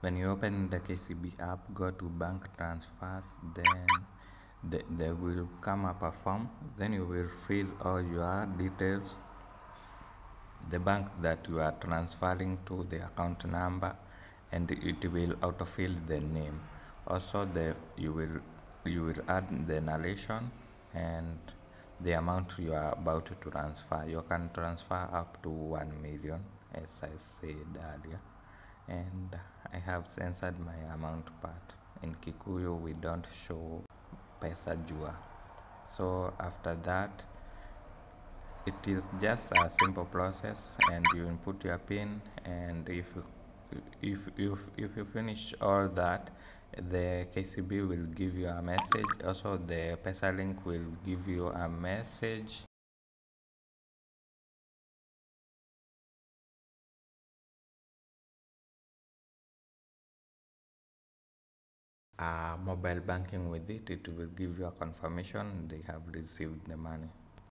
when you open the KCB app go to bank transfers then the, there will come up a form. Then you will fill all your details. The bank that you are transferring to the account number and it will autofill the name. Also the you will you will add the narration and the amount you are about to transfer. You can transfer up to 1 million as i said earlier. And have censored my amount part in kikuyu we don't show pesa jua. So after that it is just a simple process and you input your pin and if you if if if you finish all that the KCB will give you a message. Also the PesaLink will give you a message uh, mobile banking with it it will give you a confirmation they have received the money